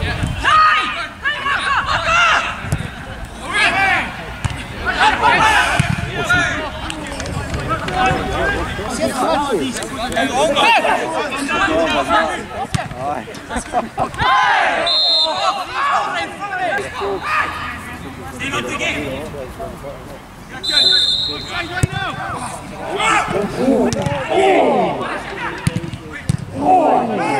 Yeah. Oh!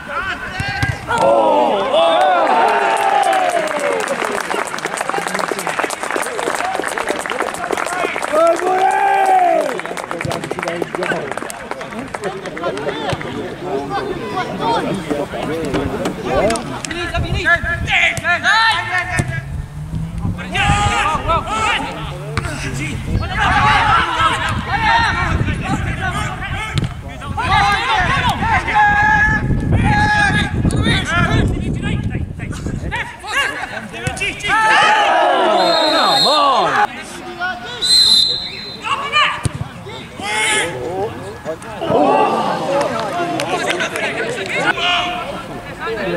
You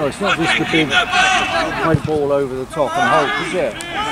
know, it's not just the big high ball over the top and hope, is it?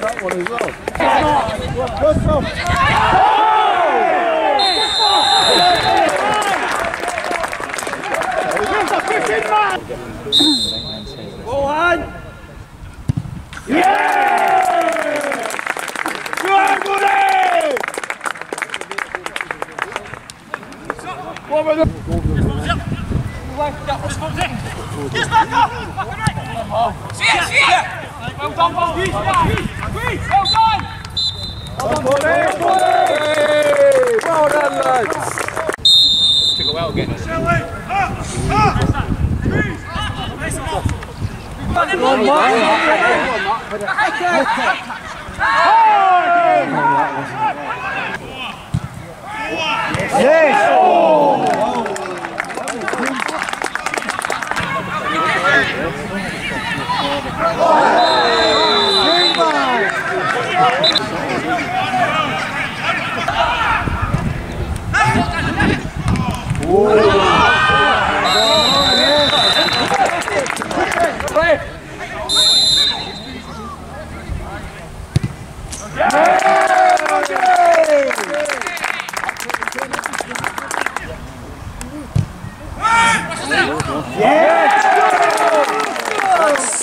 that one as well. Good stuff. Over the... Yeah!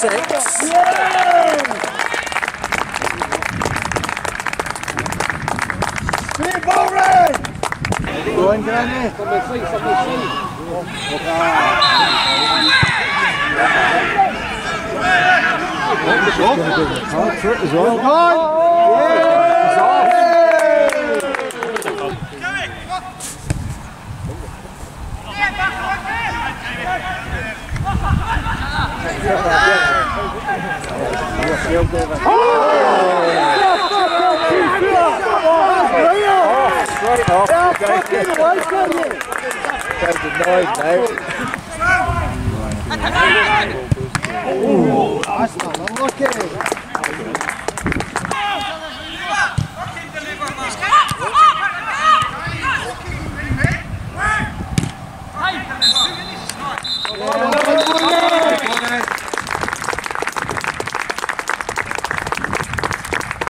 six. Keep moving. Go in, Granny. Oh, trip as well. Oh, yeah. yeah. Yeah. That's the Unlucky.